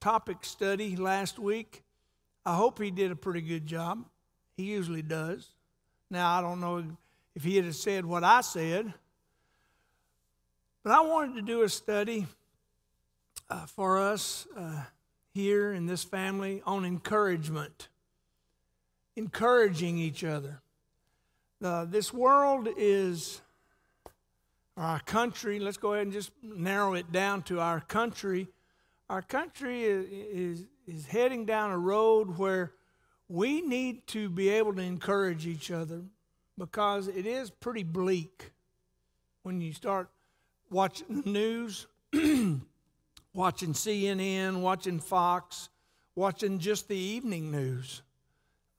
topic study last week. I hope he did a pretty good job. He usually does. Now, I don't know if he had said what I said, but I wanted to do a study uh, for us uh, here in this family on encouragement, encouraging each other. Uh, this world is, our country, let's go ahead and just narrow it down to our country. Our country is, is, heading down a road where we need to be able to encourage each other because it is pretty bleak when you start watching the news, watching CNN, watching Fox, watching just the evening news.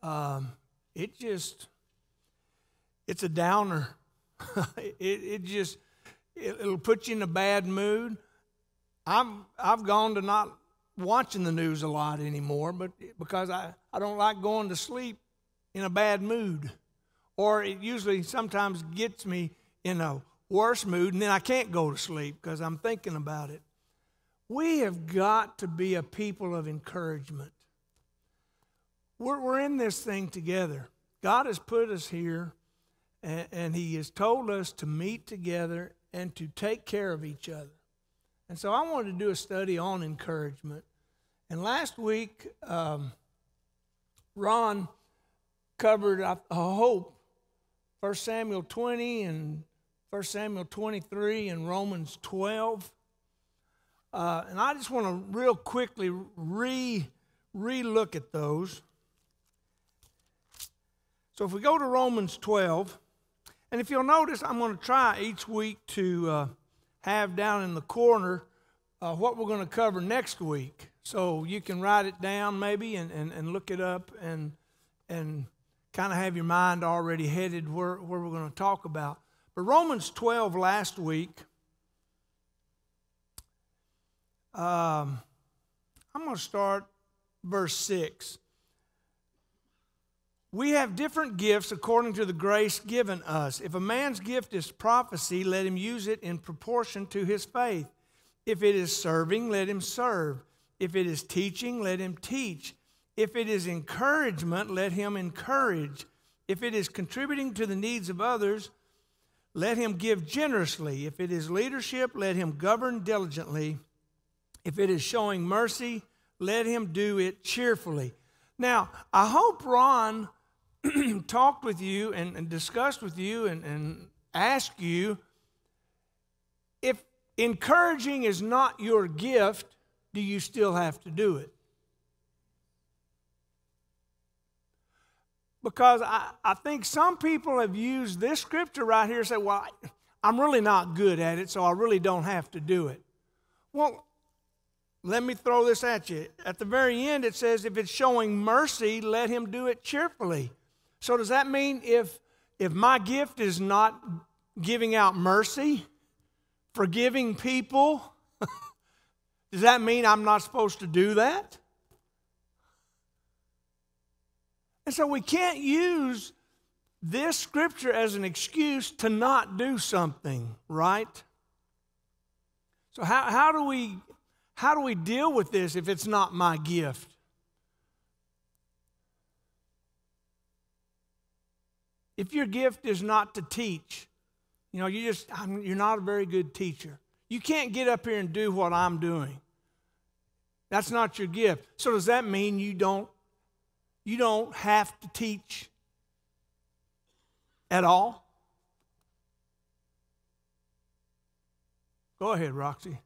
Um, it just, it's a downer. it, it just, it, it'll put you in a bad mood. I'm, I've gone to not watching the news a lot anymore, but because I, I don't like going to sleep in a bad mood. Or it usually sometimes gets me in a worse mood, and then I can't go to sleep because I'm thinking about it. We have got to be a people of encouragement. We're, we're in this thing together. God has put us here, and, and He has told us to meet together and to take care of each other. And so I wanted to do a study on encouragement. And last week, um, Ron covered, I hope, 1 Samuel 20 and 1 Samuel 23 and Romans 12. Uh, and I just want to real quickly re re-look at those. So if we go to Romans 12, and if you'll notice, I'm going to try each week to uh, have down in the corner uh, what we're going to cover next week. So you can write it down maybe and, and, and look it up and, and kind of have your mind already headed where, where we're going to talk about. But Romans 12 last week, um, I'm going to start verse 6. We have different gifts according to the grace given us. If a man's gift is prophecy, let him use it in proportion to his faith. If it is serving, let him serve. If it is teaching, let him teach. If it is encouragement, let him encourage. If it is contributing to the needs of others, let him give generously. If it is leadership, let him govern diligently. If it is showing mercy, let him do it cheerfully. Now, I hope Ron talked with you and, and discussed with you and, and asked you if encouraging is not your gift, do you still have to do it? Because I, I think some people have used this scripture right here and say, well, I'm really not good at it, so I really don't have to do it. Well, let me throw this at you. At the very end, it says, if it's showing mercy, let him do it cheerfully. So does that mean if if my gift is not giving out mercy, forgiving people, does that mean I'm not supposed to do that? And so we can't use this scripture as an excuse to not do something, right? So how, how do we how do we deal with this if it's not my gift? If your gift is not to teach, you know, you just, I'm, you're not a very good teacher. You can't get up here and do what I'm doing. That's not your gift. So does that mean you don't you don't have to teach at all? Go ahead, Roxy.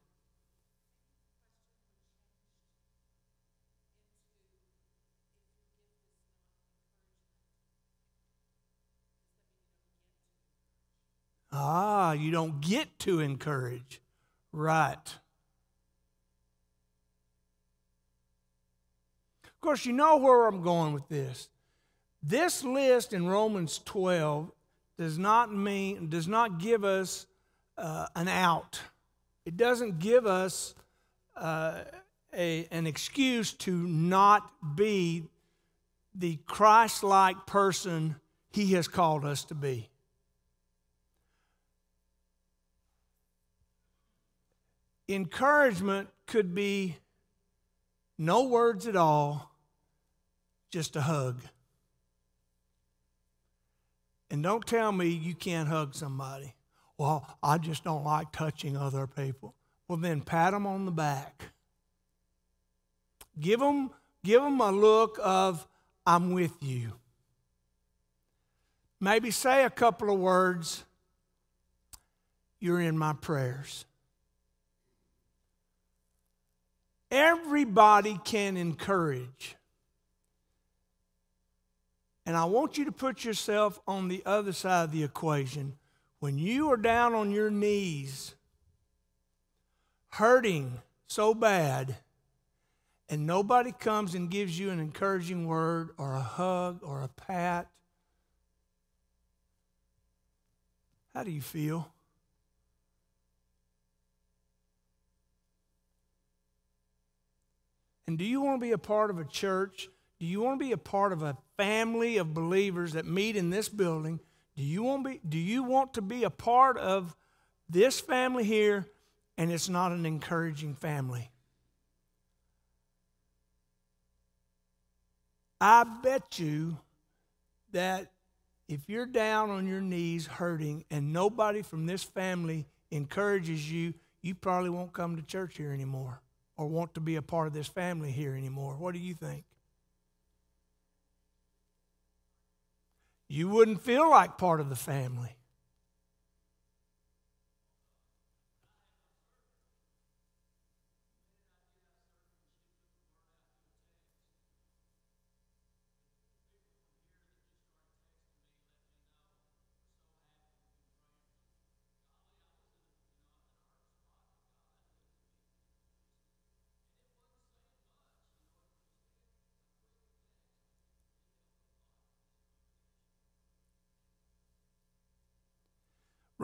Ah, you don't get to encourage. Right. Of course, you know where I'm going with this. This list in Romans 12 does not mean does not give us uh, an out. It doesn't give us uh, a, an excuse to not be the Christ-like person He has called us to be. Encouragement could be no words at all, just a hug. And don't tell me you can't hug somebody. Well, I just don't like touching other people. Well, then pat them on the back. Give them, give them a look of, I'm with you. Maybe say a couple of words. You're in my prayers. Everybody can encourage. And I want you to put yourself on the other side of the equation. When you are down on your knees, hurting so bad, and nobody comes and gives you an encouraging word or a hug or a pat, how do you feel? And do you want to be a part of a church? Do you want to be a part of a family of believers that meet in this building? Do you want to be, do you want to be a part of this family here and it's not an encouraging family? I bet you that if you're down on your knees hurting and nobody from this family encourages you, you probably won't come to church here anymore or want to be a part of this family here anymore. What do you think? You wouldn't feel like part of the family.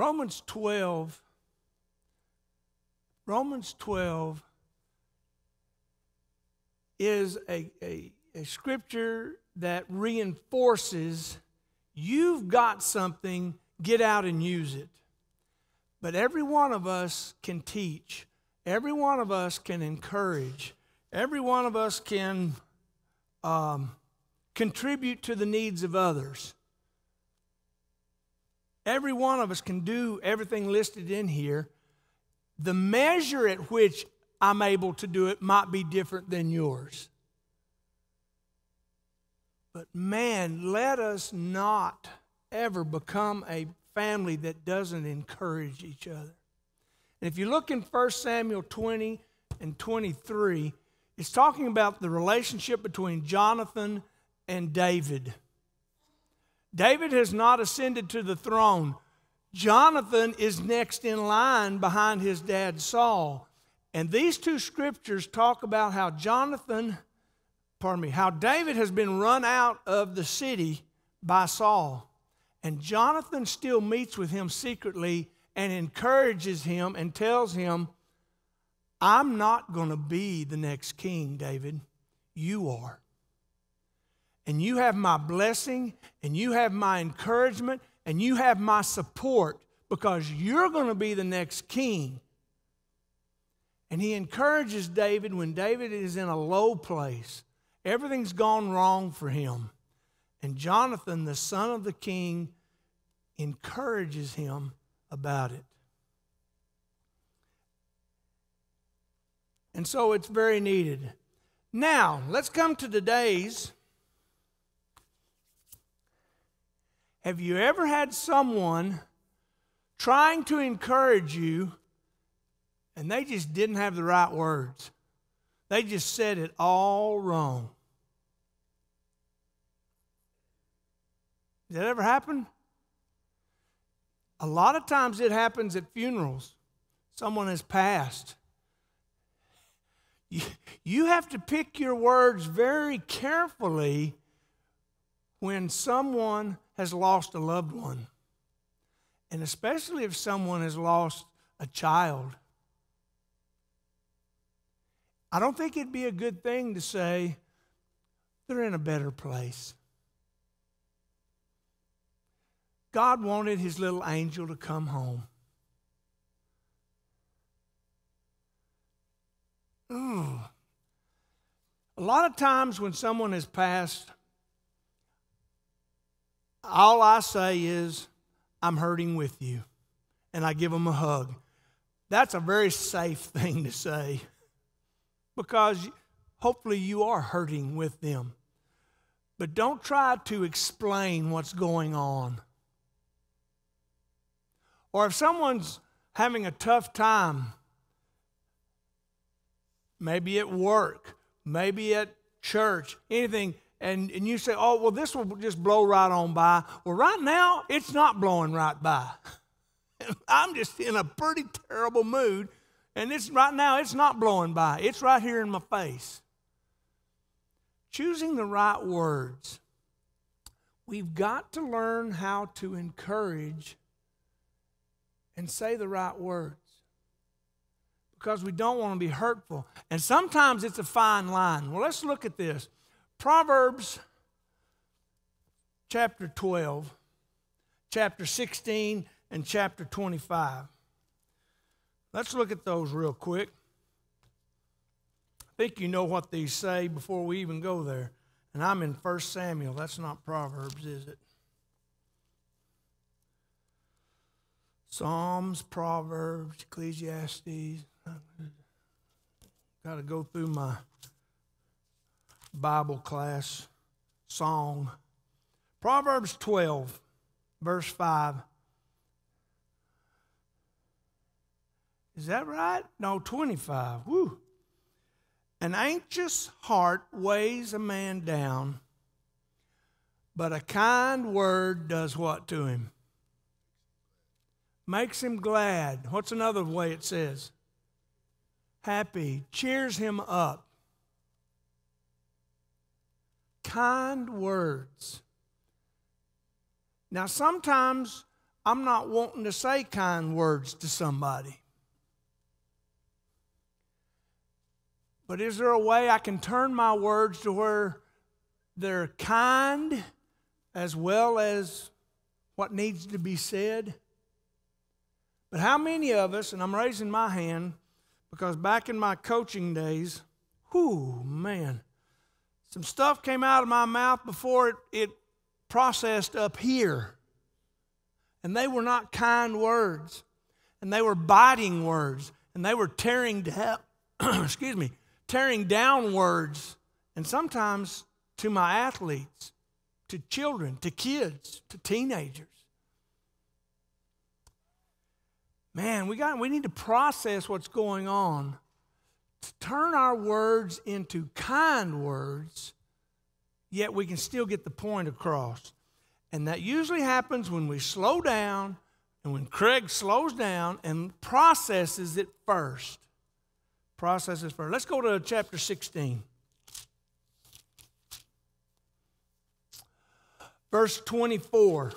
Romans 12, Romans 12 is a, a, a scripture that reinforces you've got something, get out and use it. But every one of us can teach, every one of us can encourage, every one of us can um, contribute to the needs of others. Every one of us can do everything listed in here. The measure at which I'm able to do it might be different than yours. But man, let us not ever become a family that doesn't encourage each other. And if you look in 1 Samuel 20 and 23, it's talking about the relationship between Jonathan and David. David has not ascended to the throne. Jonathan is next in line behind his dad Saul. And these two scriptures talk about how Jonathan, pardon me, how David has been run out of the city by Saul. And Jonathan still meets with him secretly and encourages him and tells him, I'm not going to be the next king, David. You are and you have my blessing, and you have my encouragement, and you have my support because you're going to be the next king. And he encourages David when David is in a low place. Everything's gone wrong for him. And Jonathan, the son of the king, encourages him about it. And so it's very needed. Now, let's come to today's Have you ever had someone trying to encourage you and they just didn't have the right words? They just said it all wrong. Did that ever happen? A lot of times it happens at funerals. Someone has passed. You, have to pick your words very carefully when someone has lost a loved one, and especially if someone has lost a child. I don't think it'd be a good thing to say they're in a better place. God wanted his little angel to come home. Ooh. A lot of times when someone has passed, all I say is, I'm hurting with you. And I give them a hug. That's a very safe thing to say because hopefully you are hurting with them. But don't try to explain what's going on. Or if someone's having a tough time, maybe at work, maybe at church, anything, and, and you say, oh, well, this will just blow right on by. Well, right now, it's not blowing right by. I'm just in a pretty terrible mood, and it's right now, it's not blowing by. It's right here in my face. Choosing the right words. We've got to learn how to encourage and say the right words because we don't want to be hurtful. And sometimes it's a fine line. Well, let's look at this. Proverbs chapter 12, chapter 16, and chapter 25. Let's look at those real quick. I think you know what these say before we even go there. And I'm in 1 Samuel. That's not Proverbs, is it? Psalms, Proverbs, Ecclesiastes. Got to go through my Bible class song. Proverbs 12, verse 5. Is that right? No, 25. Woo. An anxious heart weighs a man down, but a kind word does what to him? Makes him glad. What's another way it says? Happy. Cheers him up kind words. Now, sometimes I'm not wanting to say kind words to somebody. But is there a way I can turn my words to where they're kind as well as what needs to be said? But how many of us, and I'm raising my hand because back in my coaching days, whoo, man, some stuff came out of my mouth before it, it processed up here. And they were not kind words. And they were biting words. And they were tearing down, excuse me, tearing down words. And sometimes to my athletes, to children, to kids, to teenagers. Man, we got we need to process what's going on turn our words into kind words, yet we can still get the point across. And that usually happens when we slow down and when Craig slows down and processes it first. Processes first. Let's go to chapter 16. Verse 24.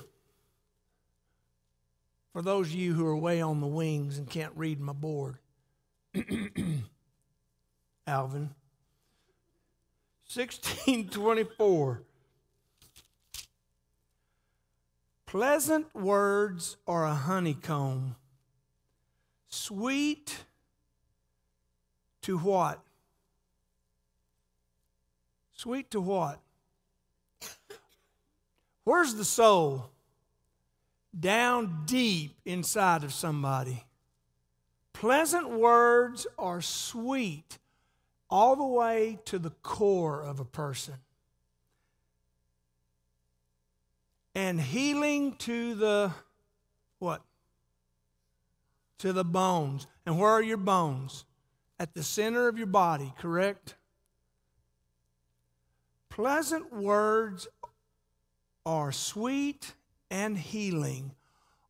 For those of you who are way on the wings and can't read my board. Alvin. 1624. Pleasant words are a honeycomb, sweet to what? Sweet to what? Where's the soul? Down deep inside of somebody. Pleasant words are sweet all the way to the core of a person. And healing to the what? To the bones. And where are your bones? At the center of your body, correct? Pleasant words are sweet and healing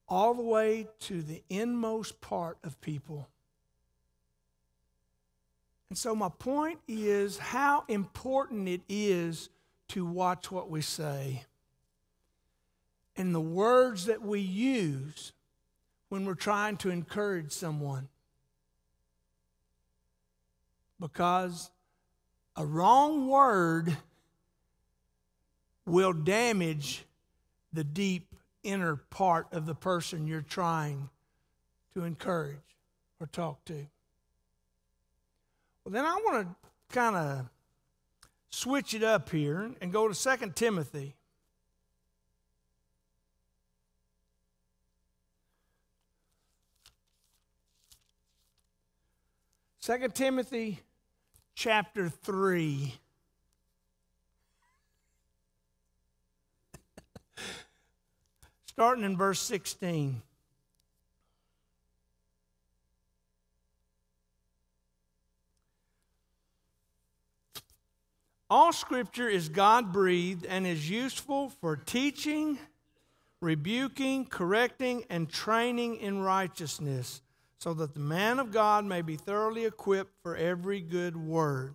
all the way to the inmost part of people. And so, my point is how important it is to watch what we say and the words that we use when we're trying to encourage someone. Because a wrong word will damage the deep inner part of the person you're trying to encourage or talk to. Well, then I want to kind of switch it up here and go to 2 Timothy. Second Timothy chapter 3. Starting in verse 16. All scripture is God breathed and is useful for teaching, rebuking, correcting, and training in righteousness, so that the man of God may be thoroughly equipped for every good word.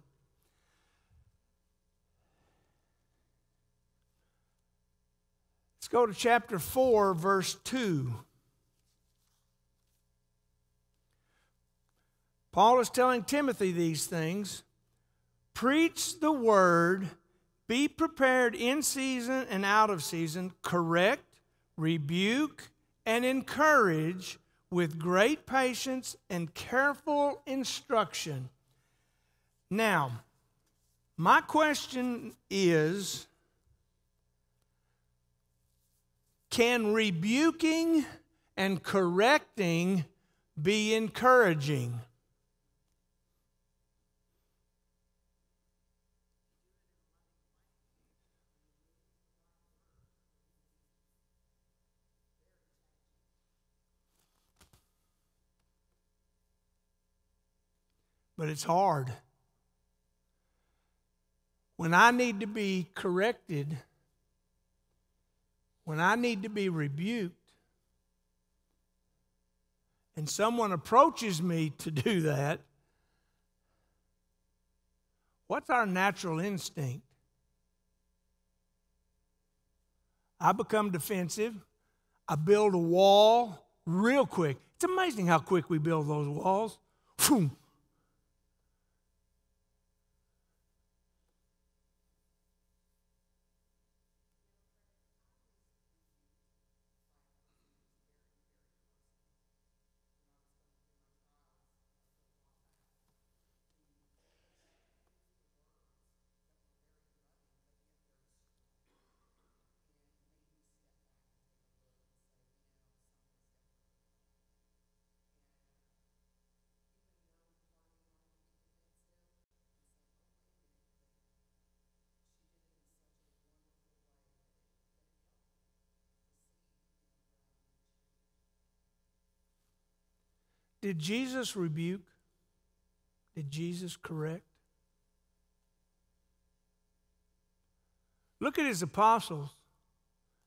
Let's go to chapter 4, verse 2. Paul is telling Timothy these things. Preach the word, be prepared in season and out of season, correct, rebuke, and encourage with great patience and careful instruction. Now, my question is can rebuking and correcting be encouraging? But it's hard. When I need to be corrected, when I need to be rebuked, and someone approaches me to do that, what's our natural instinct? I become defensive. I build a wall real quick. It's amazing how quick we build those walls. Did Jesus rebuke? Did Jesus correct? Look at his apostles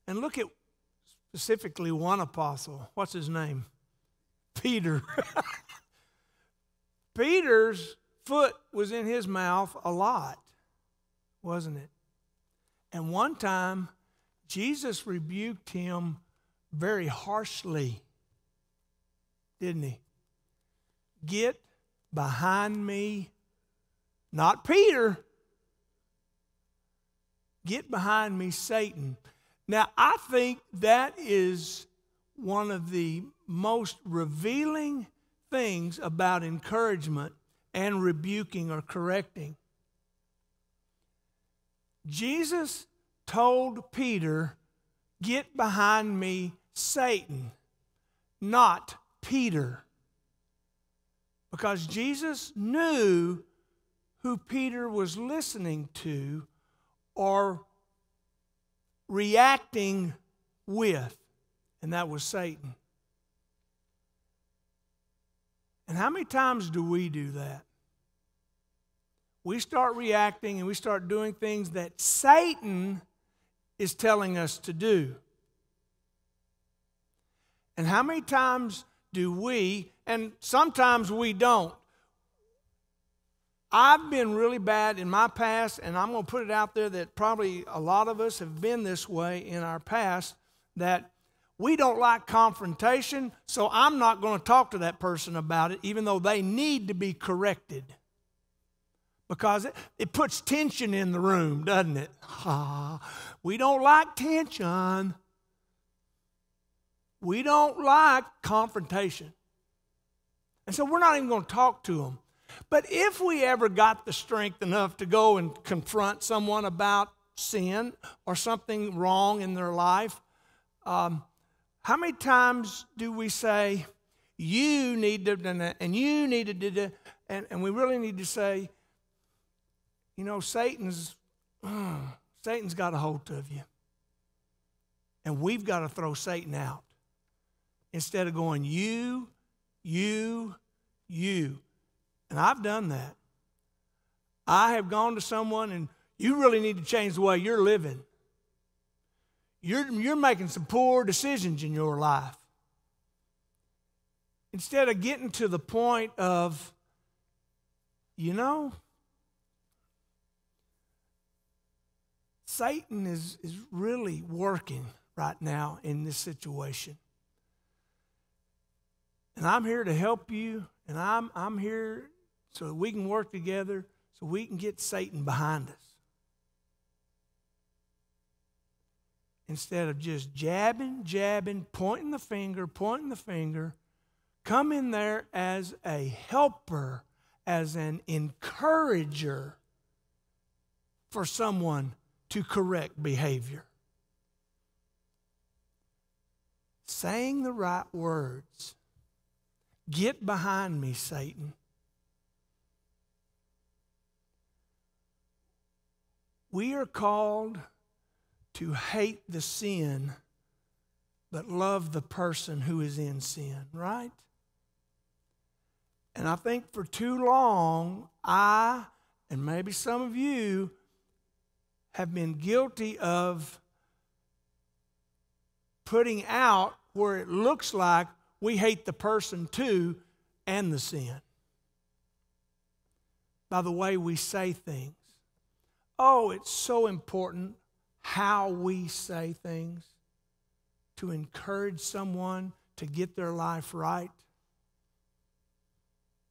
and look at specifically one apostle. What's his name? Peter. Peter's foot was in his mouth a lot, wasn't it? And one time, Jesus rebuked him very harshly, didn't he? Get behind me. Not Peter. Get behind me, Satan. Now, I think that is one of the most revealing things about encouragement and rebuking or correcting. Jesus told Peter, Get behind me, Satan, not Peter because Jesus knew who Peter was listening to or reacting with, and that was Satan. And how many times do we do that? We start reacting and we start doing things that Satan is telling us to do. And how many times do we, and sometimes we don't. I've been really bad in my past, and I'm going to put it out there that probably a lot of us have been this way in our past that we don't like confrontation, so I'm not going to talk to that person about it, even though they need to be corrected. Because it, it puts tension in the room, doesn't it? Ah, we don't like tension. We don't like confrontation. And so we're not even going to talk to them. But if we ever got the strength enough to go and confront someone about sin or something wrong in their life, um, how many times do we say, you need to, and you need to do, and, and we really need to say, you know, Satan's, uh, Satan's got a hold of you. And we've got to throw Satan out instead of going, you, you, you. And I've done that. I have gone to someone and you really need to change the way you're living. You're, you're making some poor decisions in your life. Instead of getting to the point of, you know, Satan is, is really working right now in this situation. And I'm here to help you, and I'm, I'm here so we can work together so we can get Satan behind us. Instead of just jabbing, jabbing, pointing the finger, pointing the finger, come in there as a helper, as an encourager for someone to correct behavior. Saying the right words. Get behind me, Satan. We are called to hate the sin, but love the person who is in sin, right? And I think for too long, I, and maybe some of you, have been guilty of putting out where it looks like we hate the person too and the sin by the way we say things. Oh, it's so important how we say things to encourage someone to get their life right.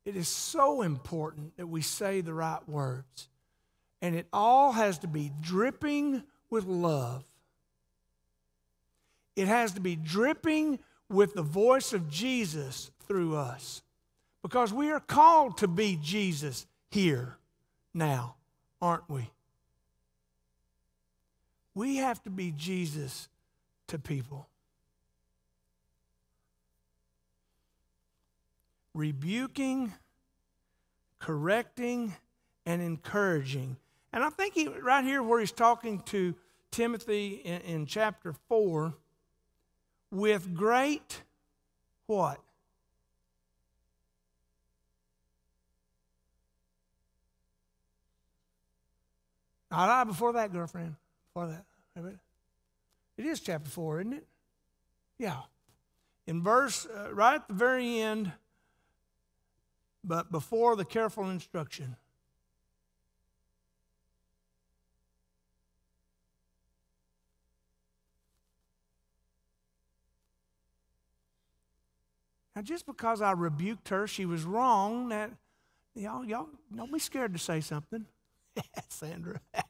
It is so important that we say the right words. And it all has to be dripping with love. It has to be dripping with the voice of Jesus through us. Because we are called to be Jesus here, now, aren't we? We have to be Jesus to people. Rebuking, correcting, and encouraging. And I think he, right here where he's talking to Timothy in, in chapter 4, with great what? Not before that, girlfriend. Before that. It is chapter 4, isn't it? Yeah. In verse, uh, right at the very end, but before the careful instruction. Now, just because I rebuked her, she was wrong. That y'all, y'all, don't be scared to say something, Sandra.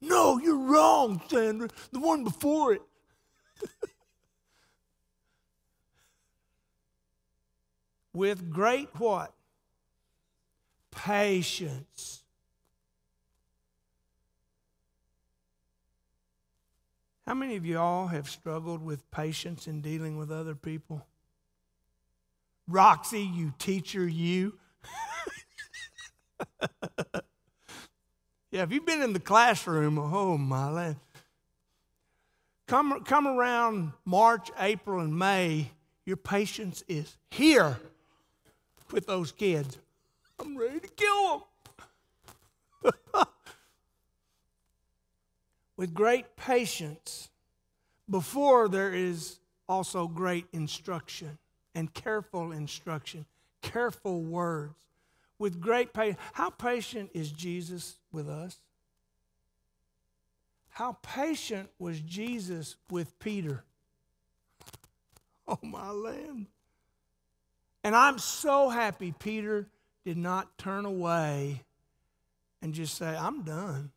no, you're wrong, Sandra. The one before it. With great what? Patience How many of you all have struggled with patience in dealing with other people? Roxy, you teacher, you. yeah, if you've been in the classroom, oh my land. Come, come around March, April, and May, your patience is here with those kids. I'm ready to kill them. with great patience before there is also great instruction and careful instruction, careful words. With great patience. How patient is Jesus with us? How patient was Jesus with Peter? Oh, my land. And I'm so happy Peter did not turn away and just say, I'm done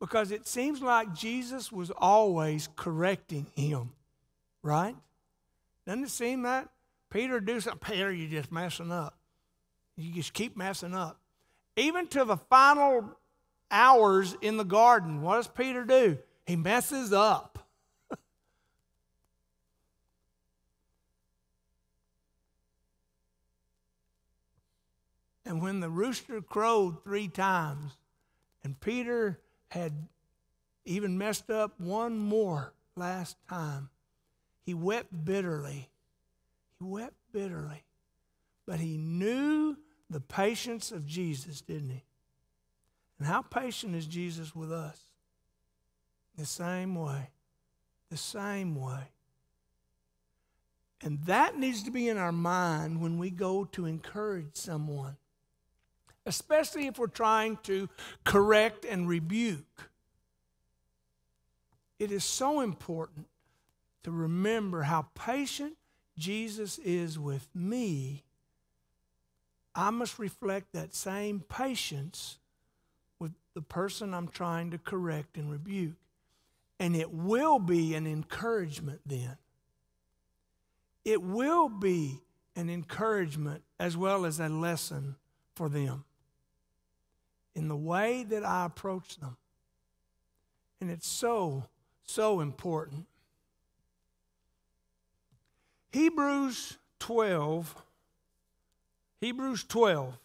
because it seems like Jesus was always correcting him, right? Doesn't it seem that? Peter do something, Peter, you're just messing up. You just keep messing up. Even to the final hours in the garden, what does Peter do? He messes up. and when the rooster crowed three times, and Peter had even messed up one more last time, he wept bitterly. He wept bitterly. But he knew the patience of Jesus, didn't he? And how patient is Jesus with us? The same way. The same way. And that needs to be in our mind when we go to encourage someone, especially if we're trying to correct and rebuke. It is so important to remember how patient Jesus is with me. I must reflect that same patience with the person I'm trying to correct and rebuke. And it will be an encouragement then. It will be an encouragement as well as a lesson for them in the way that I approach them. And it's so, so important. Hebrews 12, Hebrews 12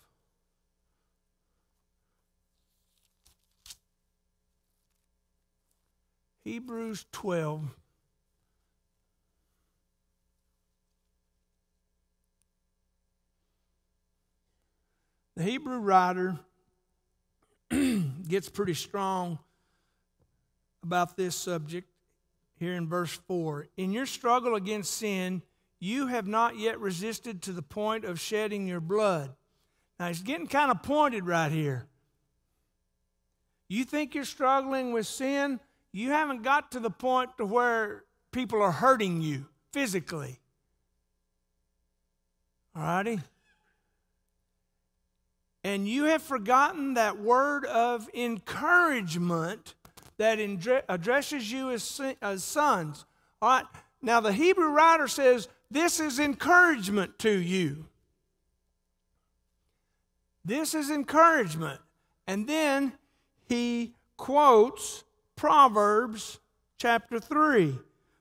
Hebrews 12. The Hebrew writer gets pretty strong about this subject here in verse 4. In your struggle against sin, you have not yet resisted to the point of shedding your blood. Now, he's getting kind of pointed right here. You think you're struggling with sin? you haven't got to the point to where people are hurting you physically. All righty? And you have forgotten that word of encouragement that addresses you as, sons. All right? Now, the Hebrew writer says this is encouragement to you. This is encouragement. And then he quotes Proverbs chapter 3.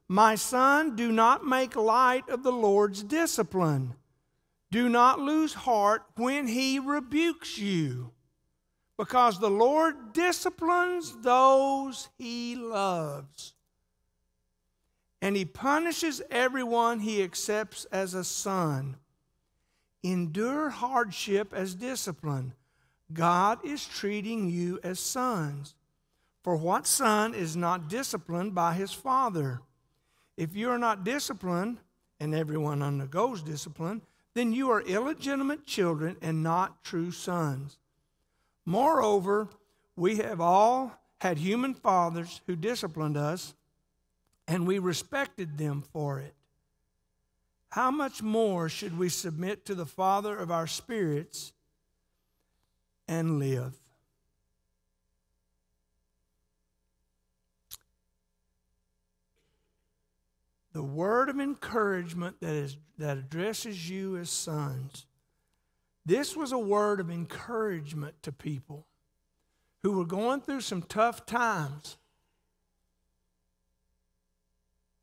My son, do not make light of the Lord's discipline. Do not lose heart when he rebukes you, because the Lord disciplines those he loves. And he punishes everyone he accepts as a son. Endure hardship as discipline. God is treating you as sons. For what son is not disciplined by his father? If you are not disciplined, and everyone undergoes discipline, then you are illegitimate children and not true sons. Moreover, we have all had human fathers who disciplined us, and we respected them for it. How much more should we submit to the Father of our spirits and live? The word of encouragement that, is, that addresses you as sons. This was a word of encouragement to people who were going through some tough times.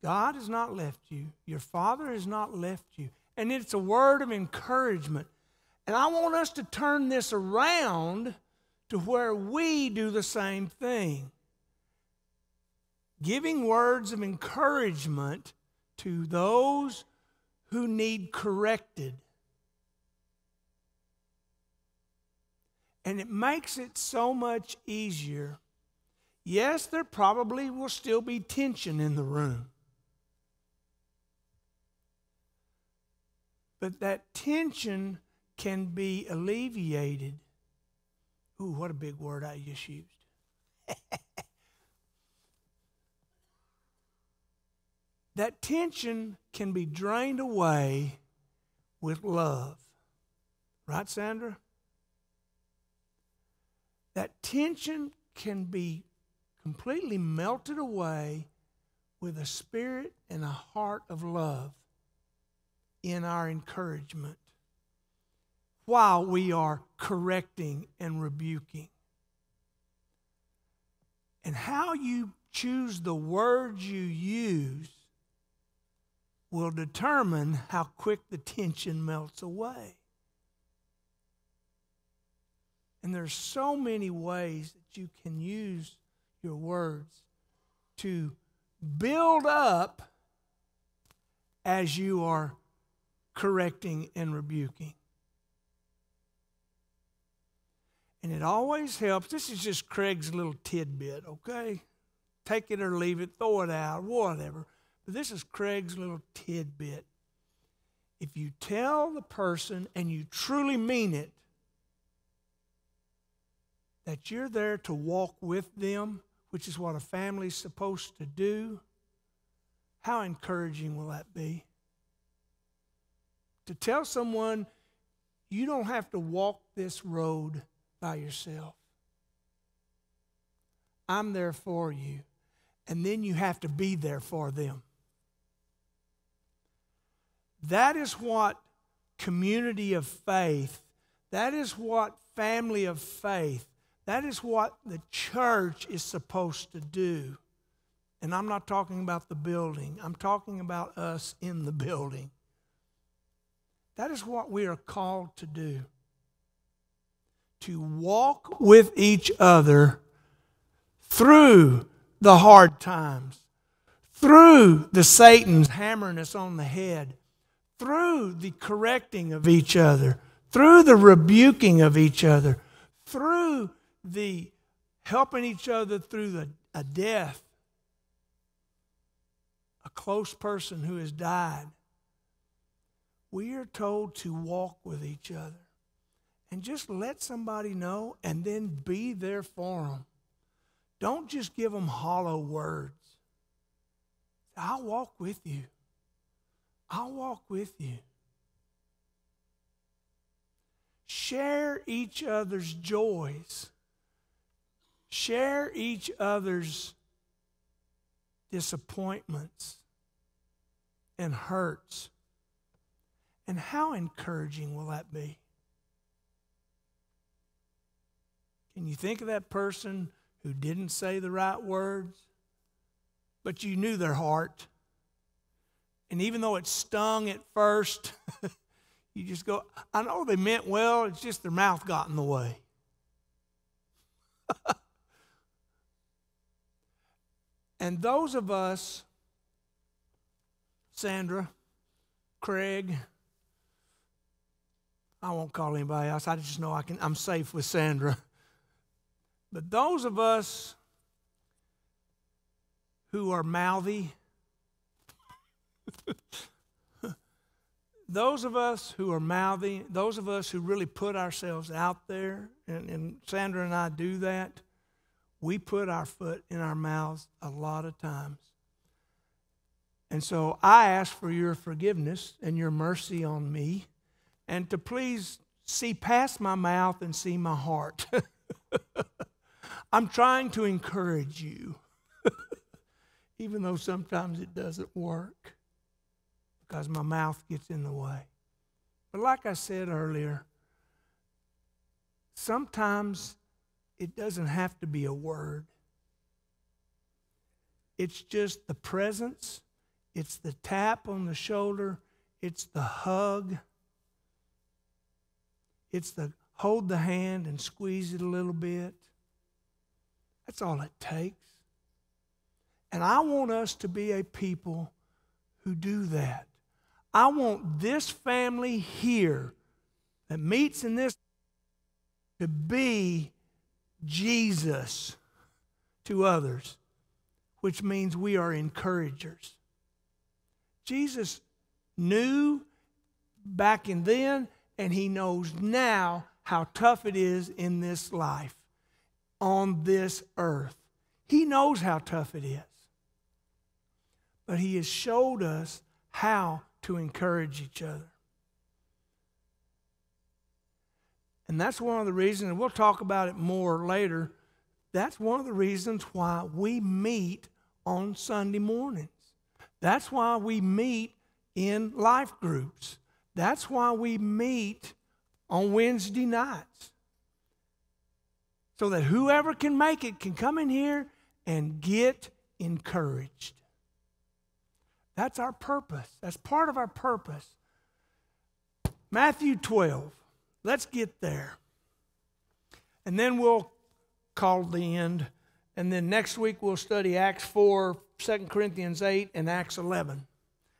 God has not left you. Your Father has not left you. And it's a word of encouragement. And I want us to turn this around to where we do the same thing. Giving words of encouragement to those who need corrected. And it makes it so much easier. Yes, there probably will still be tension in the room. But that tension can be alleviated. Ooh, what a big word I just used. that tension can be drained away with love. Right, Sandra? That tension can be completely melted away with a spirit and a heart of love in our encouragement. while we are correcting and rebuking. And how you choose the words you use will determine how quick the tension melts away. And there's so many ways that you can use your words to build up as you are correcting and rebuking. And it always helps. This is just Craig's little tidbit, okay? Take it or leave it, throw it out, whatever. But this is Craig's little tidbit. If you tell the person and you truly mean it, that you're there to walk with them, which is what a family's supposed to do, how encouraging will that be? To tell someone you don't have to walk this road by yourself. I'm there for you. And then you have to be there for them. That is what community of faith, that is what family of faith, that is what the church is supposed to do. And I'm not talking about the building, I'm talking about us in the building. That is what we are called to do to walk with each other through the hard times, through the Satan's hammering us on the head, through the correcting of each other, through the rebuking of each other, through the helping each other through the, a death, a close person who has died. We are told to walk with each other and just let somebody know and then be there for them. Don't just give them hollow words. I'll walk with you. I'll walk with you. Share each other's joys. Share each other's disappointments and hurts. And how encouraging will that be? Can you think of that person who didn't say the right words, but you knew their heart? And even though it stung at first, you just go, I know they meant well, it's just their mouth got in the way. and those of us, Sandra, Craig, I won't call anybody else. I just know I can I'm safe with Sandra. But those of us who are mouthy, those of us who are mouthy, those of us who really put ourselves out there, and, and, Sandra and I do that, we put our foot in our mouths a lot of times. And so I ask for your forgiveness and your mercy on me, and to please see past my mouth and see my heart. I'm trying to encourage you, even though sometimes it doesn't work because my mouth gets in the way. But like I said earlier, sometimes it doesn't have to be a word. It's just the presence, it's the tap on the shoulder, it's the hug, it's the hold the hand and squeeze it a little bit. That's all it takes. And I want us to be a people who do that. I want this family here that meets in this to be Jesus to others, which means we are encouragers. Jesus knew back in then, and he knows now how tough it is in this life on this earth. He knows how tough it is. But He has showed us how to encourage each other. And that's one of the reasons, and we'll talk about it more later. That's one of the reasons why we meet on Sunday mornings. That's why we meet in life groups. That's why we meet on Wednesday nights so that whoever can make it can come in here and get encouraged. That's our purpose. That's part of our purpose. Matthew 12. Let's get there. And then we'll call the end. And then next week we'll study Acts 4, 2 Corinthians 8, and Acts 11.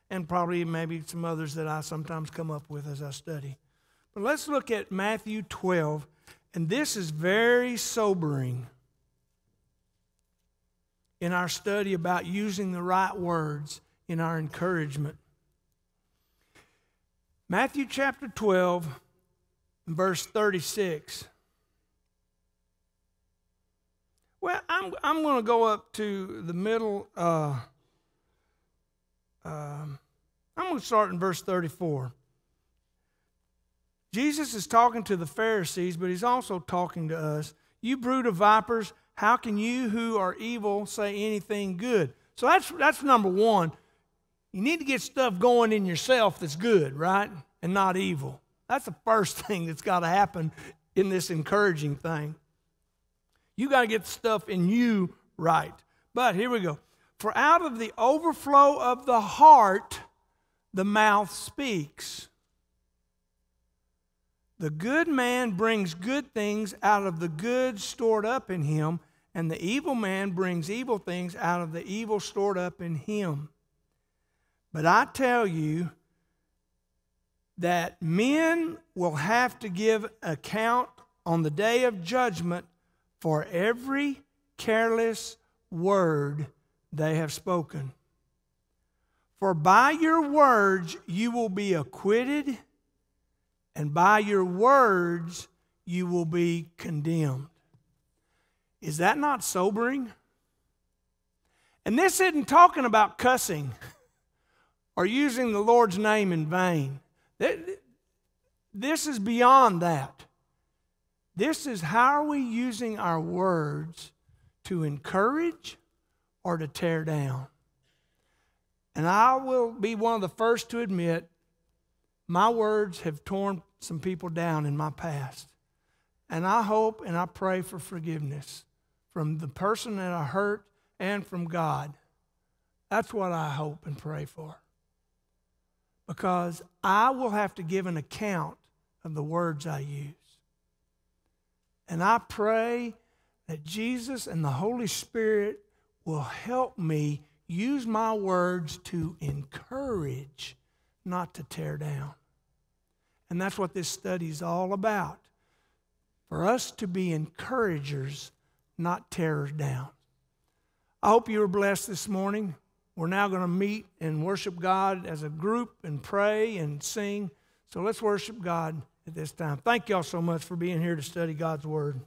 And probably maybe some others that I sometimes come up with as I study. But let's look at Matthew 12. And this is very sobering in our study about using the right words in our encouragement. Matthew chapter 12, verse 36. Well, I'm, I'm going to go up to the middle. Uh, um, I'm going to start in verse 34. Jesus is talking to the Pharisees, but he's also talking to us. You brood of vipers, how can you who are evil say anything good? So that's, that's number one. You need to get stuff going in yourself that's good, right? And not evil. That's the first thing that's got to happen in this encouraging thing. You got to get stuff in you right. But here we go. For out of the overflow of the heart, the mouth speaks. The good man brings good things out of the good stored up in him, and the evil man brings evil things out of the evil stored up in him. But I tell you that men will have to give account on the day of judgment for every careless word they have spoken. For by your words you will be acquitted, and by your words you will be condemned. Is that not sobering? And this isn't talking about cussing or using the Lord's name in vain. This is beyond that. This is how are we using our words to encourage or to tear down? And I will be one of the first to admit my words have torn some people down in my past. And I hope and I pray for forgiveness from the person that I hurt and from God. That's what I hope and pray for. Because I will have to give an account of the words I use. And I pray that Jesus and the Holy Spirit will help me use my words to encourage, not to tear down. And that's what this study is all about. For us to be encouragers, not tearers down. I hope you were blessed this morning. We're now going to meet and worship God as a group and pray and sing. So let's worship God at this time. Thank y'all so much for being here to study God's Word.